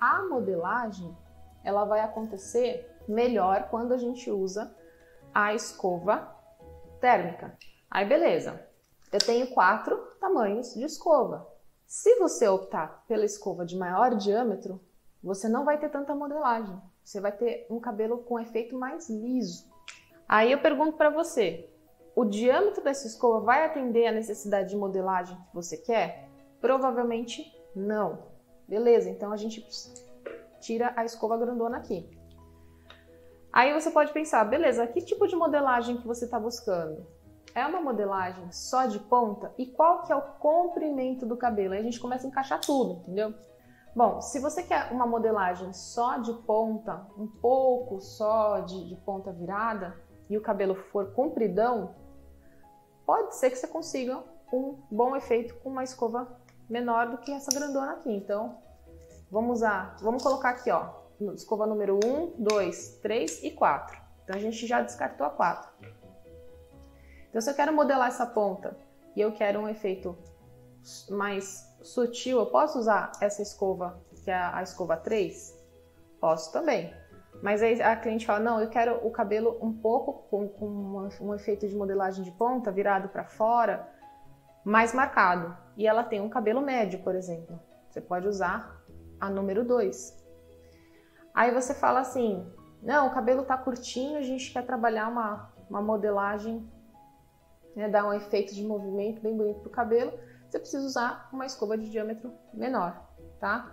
a modelagem ela vai acontecer melhor quando a gente usa a escova térmica. Aí beleza, eu tenho quatro tamanhos de escova. Se você optar pela escova de maior diâmetro, você não vai ter tanta modelagem. Você vai ter um cabelo com efeito mais liso. Aí eu pergunto para você, o diâmetro dessa escova vai atender a necessidade de modelagem que você quer? Provavelmente não. Beleza, então a gente tira a escova grandona aqui. Aí você pode pensar, beleza, que tipo de modelagem que você está buscando? É uma modelagem só de ponta? E qual que é o comprimento do cabelo? Aí a gente começa a encaixar tudo, entendeu? Bom, se você quer uma modelagem só de ponta, um pouco só de, de ponta virada, e o cabelo for compridão, pode ser que você consiga um bom efeito com uma escova menor do que essa grandona aqui. Então, vamos usar, vamos colocar aqui, ó, escova número 1, 2, 3 e 4. Então, a gente já descartou a 4. Então, se eu quero modelar essa ponta e eu quero um efeito mais sutil, eu posso usar essa escova, que é a escova 3? Posso também. Mas aí a cliente fala: não, eu quero o cabelo um pouco com, com um efeito de modelagem de ponta, virado para fora, mais marcado. E ela tem um cabelo médio, por exemplo. Você pode usar a número 2. Aí você fala assim: não, o cabelo tá curtinho, a gente quer trabalhar uma, uma modelagem, né, dar um efeito de movimento bem bonito pro cabelo. Você precisa usar uma escova de diâmetro menor, tá?